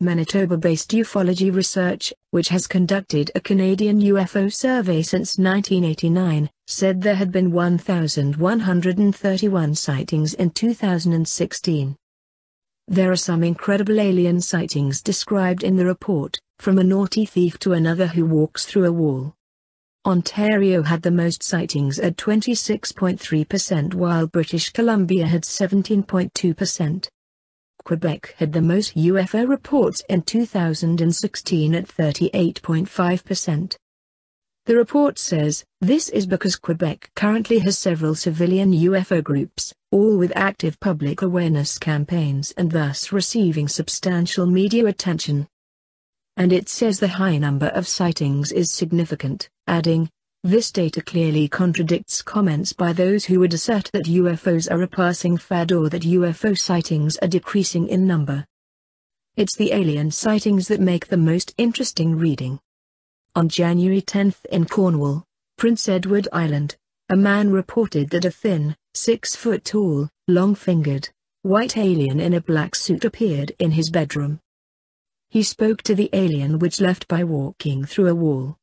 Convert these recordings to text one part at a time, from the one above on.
Manitoba-based ufology research, which has conducted a Canadian UFO survey since 1989, said there had been 1,131 sightings in 2016. There are some incredible alien sightings described in the report, from a naughty thief to another who walks through a wall. Ontario had the most sightings at 26.3% while British Columbia had 17.2%. Quebec had the most UFO reports in 2016 at 38.5%. The report says, this is because Quebec currently has several civilian UFO groups, all with active public awareness campaigns and thus receiving substantial media attention. And it says the high number of sightings is significant, adding, this data clearly contradicts comments by those who would assert that UFOs are a passing fad or that UFO sightings are decreasing in number. It's the alien sightings that make the most interesting reading. On January 10 in Cornwall, Prince Edward Island, a man reported that a thin, six-foot-tall, long-fingered, white alien in a black suit appeared in his bedroom. He spoke to the alien which left by walking through a wall.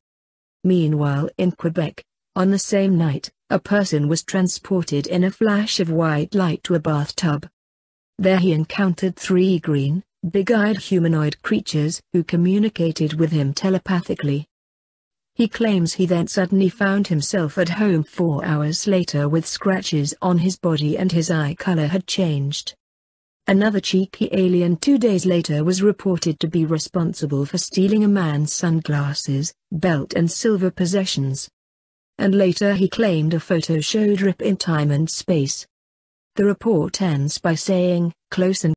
Meanwhile in Quebec, on the same night, a person was transported in a flash of white light to a bathtub. There he encountered three green, big-eyed humanoid creatures who communicated with him telepathically. He claims he then suddenly found himself at home four hours later with scratches on his body and his eye color had changed. Another cheeky alien two days later was reported to be responsible for stealing a man's sunglasses, belt and silver possessions. And later he claimed a photo showed Rip in time and space. The report ends by saying, close and